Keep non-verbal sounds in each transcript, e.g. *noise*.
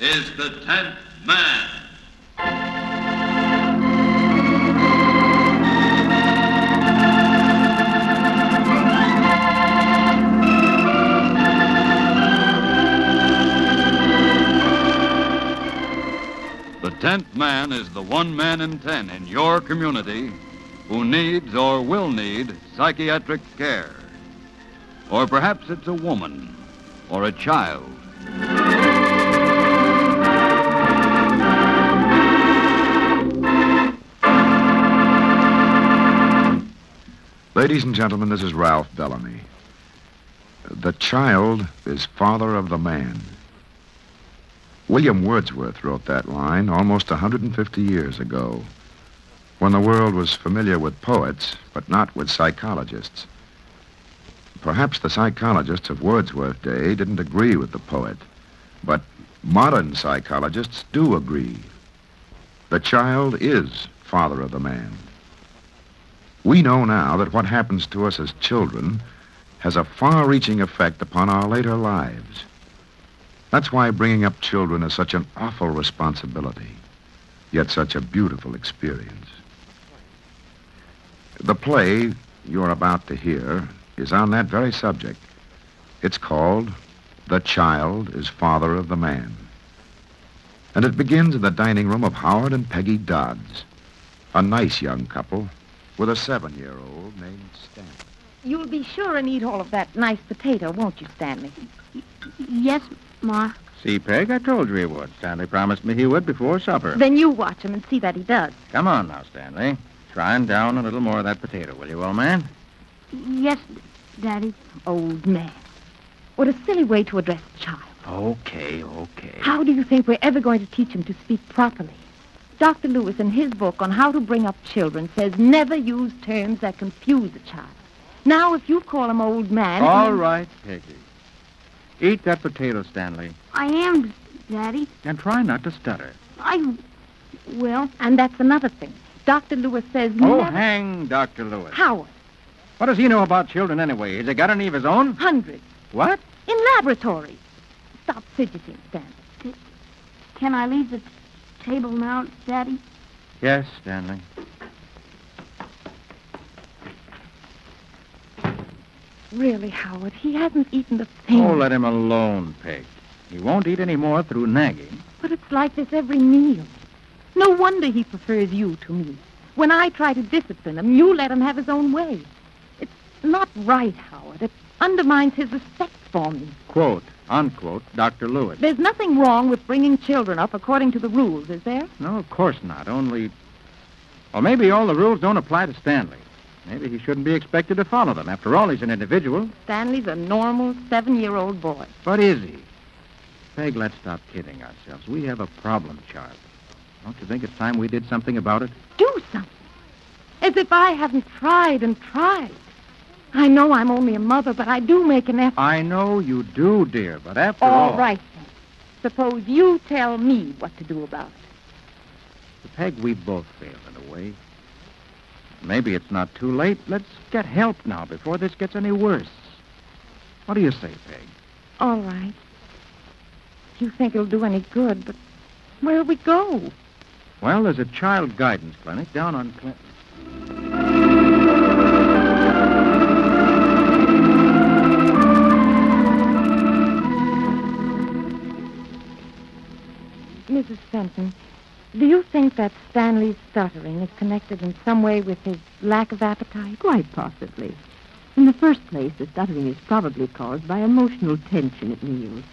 is the tenth man. The tenth man is the one man in ten in your community who needs or will need psychiatric care. Or perhaps it's a woman or a child. Ladies and gentlemen, this is Ralph Bellamy. The child is father of the man. William Wordsworth wrote that line almost 150 years ago, when the world was familiar with poets, but not with psychologists. Perhaps the psychologists of Wordsworth's day didn't agree with the poet, but modern psychologists do agree. The child is father of the man. We know now that what happens to us as children has a far reaching effect upon our later lives. That's why bringing up children is such an awful responsibility, yet such a beautiful experience. The play you're about to hear is on that very subject. It's called The Child is Father of the Man. And it begins in the dining room of Howard and Peggy Dodds, a nice young couple with a seven year old named Stanley. You'll be sure and eat all of that nice potato, won't you, Stanley? Yes, Ma. See, Peg, I told you he would. Stanley promised me he would before supper. Then you watch him and see that he does. Come on now, Stanley. Try and down a little more of that potato, will you, old man? Yes, Daddy. Old man. What a silly way to address a child. Okay, okay. How do you think we're ever going to teach him to speak properly? Dr. Lewis, in his book on how to bring up children, says never use terms that confuse a child. Now, if you call him old man. All right, Peggy. Eat that potato, Stanley, I am, Daddy. and try not to stutter. I will. And that's another thing. Dr. Lewis says Oh, never. hang Dr. Lewis. Howard, What does he know about children anyway? Has he got any of his own? hundreds. What? In laboratories. Stop fidgeting, Stanley. Can I leave the t- table now, Daddy? Yes, Stanley. Really, Howard, he hasn't eaten the thing. Oh, let him alone, Peg. He won't eat any more through nagging. But it's like this every meal. No wonder he prefers you to me. When I try to discipline him, you let him have his own way. It's not right, Howard. It undermines his respect for me. Quote, unquote, Dr. Lewis. There's nothing wrong with bringing children up according to the rules, is there? No, of course not. Only. Well, maybe all the rules don't apply to Stanley. Maybe he shouldn't be expected to follow them. After all, he's an individual. Stanley's a normal seven-year-old boy. But is he? Peg, let's stop kidding ourselves. We have a problem child. Don't you think it's time we did something about it? Do something. As if I haven't tried and tried. I know I'm only a mother, but I do make an effort. I know you do, dear, but after all. All right, then. Suppose you tell me what to do about it. Peg, we both failed in a way. Maybe it's not too late. Let's get help now before this gets any worse. What do you say, Peg? All right. If you think it'll do any good, but where'll we go? Well, there's a child guidance clinic down on Clinton. Mrs. Fenton, do you think that Stanley's stuttering is connected in some way with his lack of appetite? Quite possibly. In the first place, the stuttering is probably caused by emotional tension at meals.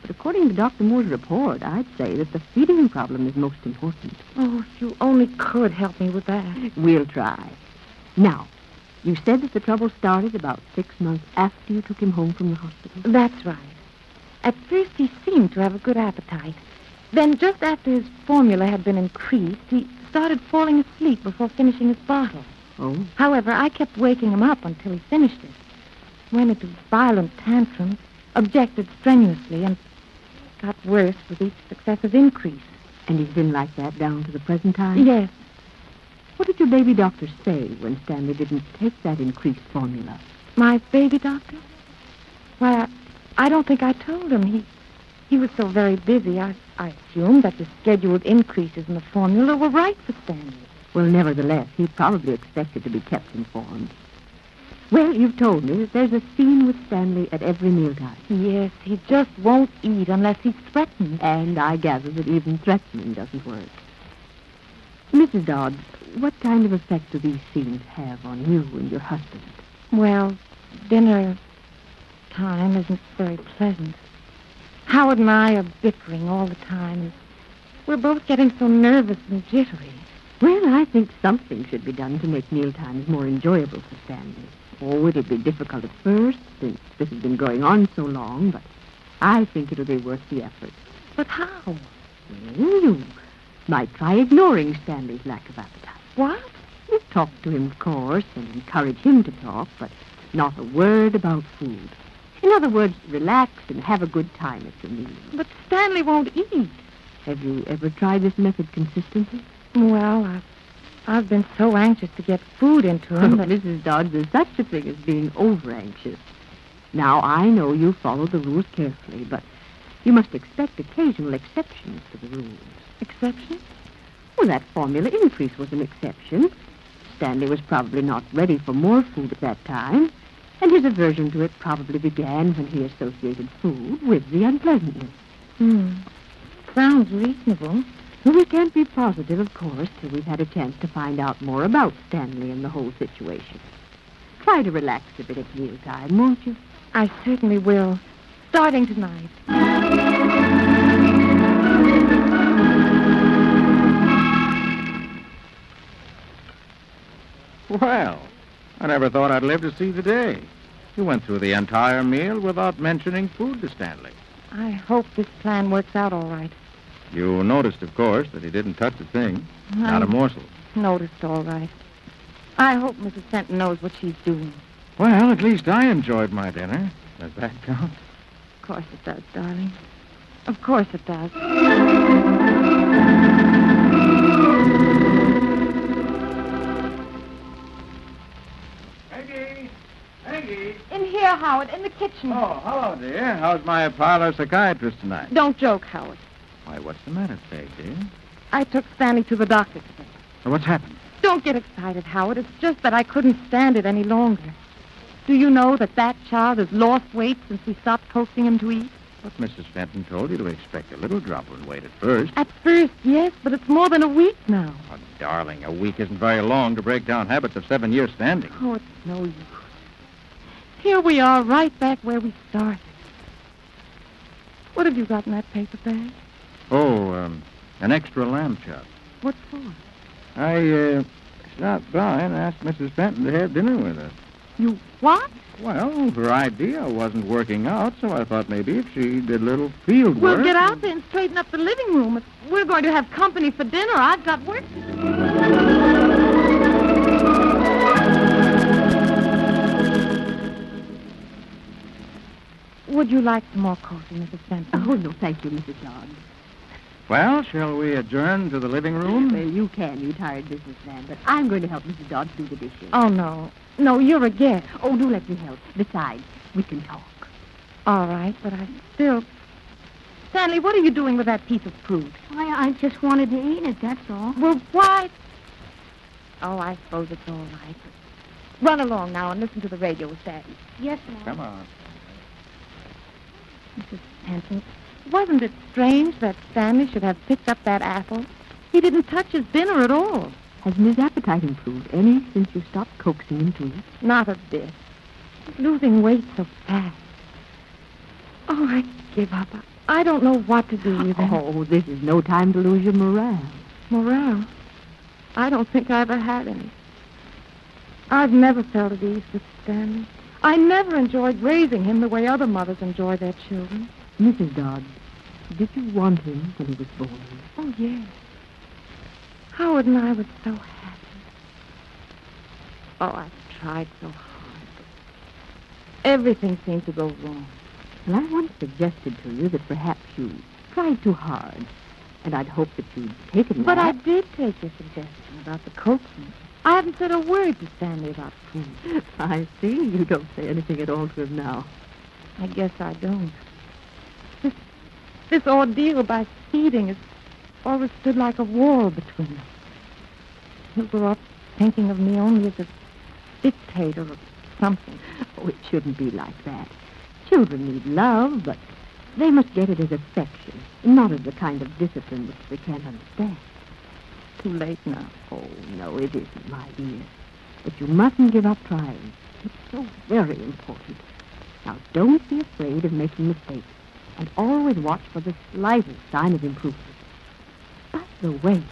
But according to Dr. Moore's report, I'd say that the feeding problem is most important. Oh, if you only could help me with that. We'll try. Now, you said that the trouble started about six months after you took him home from the hospital. That's right. At first, he seemed to have a good appetite. Then, just after his formula had been increased, he started falling asleep before finishing his bottle. Oh? However, I kept waking him up until he finished it. Went into violent tantrums, objected strenuously, and got worse with each successive increase. And he's been like that down to the present time? Yes. What did your baby doctor say when Stanley didn't take that increased formula? My baby doctor? Why, I, I don't think I told him. He He was so very busy, I, I assumed that the scheduled increases in the formula were right for Stanley. Well, nevertheless, he probably expected to be kept informed. Well, you've told me that there's a scene with Stanley at every mealtime. Yes, he just won't eat unless he's threatened. And I gather that even threatening doesn't work. Mrs. Dodds, what kind of effect do these scenes have on you and your husband? Well, dinner time isn't very pleasant. Howard and I are bickering all the time, we're both getting so nervous and jittery. Well, I think something should be done to make mealtimes more enjoyable for Stanley. Oh, it'll be difficult at first, since this has been going on so long, but I think it'll be worth the effort. But how? Well, you might try ignoring Stanley's lack of appetite. What? You talk to him, of course, and encourage him to talk, but not a word about food. In other words, relax and have a good time at your meal. But Stanley won't eat. Have you ever tried this method consistently? Well, I've, I've been so anxious to get food into him *laughs* that... Mrs. Dodds, there's such a thing as being over-anxious. Now, I know you follow the rules carefully, but you must expect occasional exceptions to the rules. Exceptions? Well, that formula increase was an exception. Stanley was probably not ready for more food at that time, and his aversion to it probably began when he associated food with the unpleasantness. Hmm. Sounds reasonable. Well, we can't be positive, of course, till we've had a chance to find out more about Stanley and the whole situation. Try to relax a bit at mealtime, won't you? I certainly will. Starting tonight. Well, I never thought I'd live to see the day. You went through the entire meal without mentioning food to Stanley. I hope this plan works out all right. You noticed, of course, that he didn't touch a thing. Not a morsel. noticed all right. I hope Mrs. Fenton knows what she's doing. Well, at least I enjoyed my dinner. Does that count? Of course it does, darling. Of course it does. Here, Howard, in the kitchen. Oh, hello, dear. How's my parlor psychiatrist tonight? Don't joke, Howard. Why, what's the matter, Peg, dear? I took Stanley to the doctor today. Well, what's happened? Don't get excited, Howard. It's just that I couldn't stand it any longer. Do you know that that child has lost weight since we stopped coaxing him to eat? But Mrs. Fenton told you to expect a little drop in weight at first. At first, yes, but it's more than a week now. Oh, darling, a week isn't very long to break down habits of seven years standing. Oh, it's no use. Here we are, right back where we started. What have you got in that paper bag? Oh, um, an extra lamb chop. What for? I, uh, stopped by and asked Mrs. Fenton to have dinner with us. You what? Well, her idea wasn't working out, so I thought maybe if she did a little field We'll work... get out there and straighten up the living room. If we're going to have company for dinner, I've got work to do. Would you like some more coffee, Mrs. Fenton? Oh, no, thank you, Mrs. Dodds. Well, shall we adjourn to the living room? Well, you can, you tired businessman, but I'm going to help Mrs. Dodds do the dishes. Oh, no. No, you're a guest. Oh, do let me help. Besides, we can talk. All right, but I still... Stanley, what are you doing with that piece of fruit? Why, I just wanted to eat it, that's all. Well, why? Oh, I suppose it's all right. Run along now and listen to the radio with Daddy. Yes, ma'am. Come on. Mrs. Fenton, wasn't it strange that Stanley should have picked up that apple? He didn't touch his dinner at all. Hasn't his appetite improved any since you stopped coaxing him to eat? Not a bit. He's losing weight so fast. Oh, I give up. I- I don't know what to do with him. Oh, this is no time to lose your morale. Morale? I don't think I ever had any. I've never felt at ease with Stanley. I never enjoyed raising him the way other mothers enjoy their children. Mrs. Dodd, did you want him when he was born? Oh, yes. Howard and I were so happy. Oh, I've tried so hard. Everything seemed to go wrong. Well, I once suggested to you that perhaps you tried too hard, and I'd hoped that you'd taken But I did take your suggestion about the coaxing. I haven't said a word to Stanley about food. *laughs* I see. You don't say anything at all to him now. I guess I don't. This, This ordeal by speeding has always stood like a wall between us. He'll grow up thinking of me only as a dictator or something. *laughs* Oh, it shouldn't be like that. Children need love, but they must get it as affection, not as the kind of discipline which they can't understand. Too late now. Oh, no, it isn't, my dear. But you mustn't give up trying. It's so very important. Now, don't be afraid of making mistakes, and always watch for the slightest sign of improvement. By the way,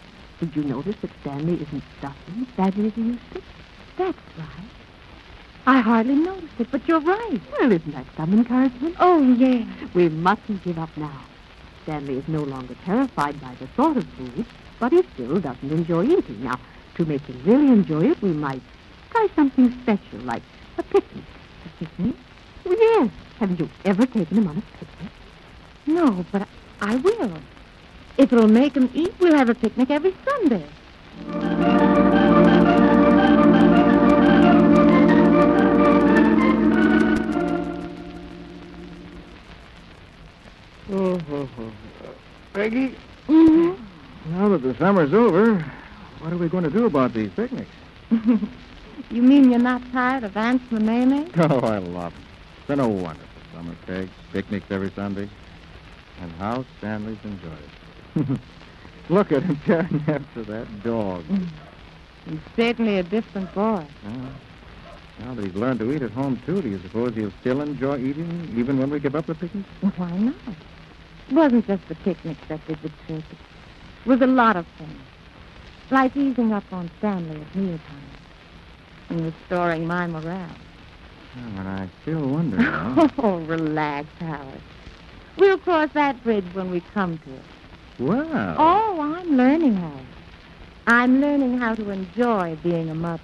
did you notice that Stanley isn't stuffing as badly as he used to? That's right. I hardly noticed it, but you're right. Well, isn't that some encouragement? Oh, yes. We mustn't give up now. Stanley is no longer terrified by the thought of food, but he still doesn't enjoy eating. Now, to make him really enjoy it, we might try something special, like a picnic. A picnic? Well, yes. Haven't you ever taken him on a picnic? No, but I will. If it'll make him eat, we'll have a picnic every Sunday. Oh, oh, oh. Peggy, Mm-hmm. Now that the summer's over, what are we going to do about these picnics? *laughs* you mean you're not tired of ants and mayonnaise? *laughs* Oh, I love it. It's been a wonderful summer, Peg. Picnics every Sunday. And how Stanley's enjoyed it. *laughs* Look at him tearing after that dog. He's certainly a different boy. Well, now that he's learned to eat at home, too, do you suppose he'll still enjoy eating even when we give up the picnic? Well, why not? It wasn't just the picnics that did the trick. Was a lot of things. Like easing up on Stanley at mealtime and restoring my morale. And I still wonder *laughs* now. Oh, relax, Howard. We'll cross that bridge when we come to it. well. Oh, I'm learning, Howard. I'm learning how to enjoy being a mother.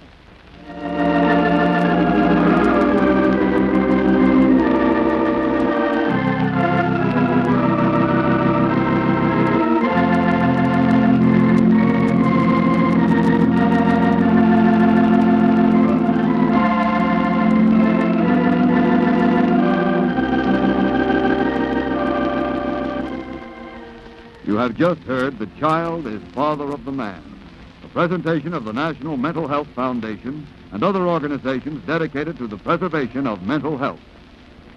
Have just heard The Child is Father of the Man, a presentation of the National Mental Health Foundation and other organizations dedicated to the preservation of mental health.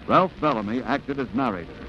Ralph Bellamy acted as narrator.